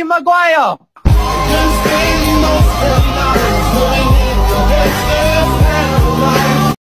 Maguire.